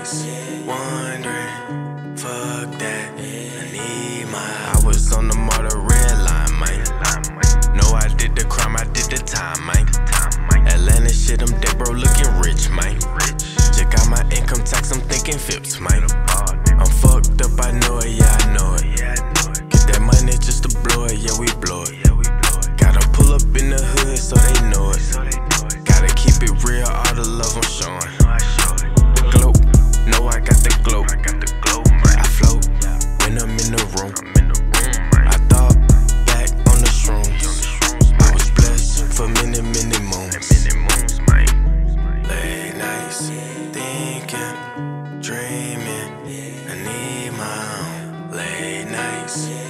always wondering. Fuck that, I need my. I was on the MARTA red line, man. No, I did the crime, I did the time, man. Atlanta shit, I'm dead, bro, looking rich, man. Check out my income tax, I'm thinking fips, man. I'm fucked up, I know it, yeah, I know it. always thinking, dreaming. I need my late nights.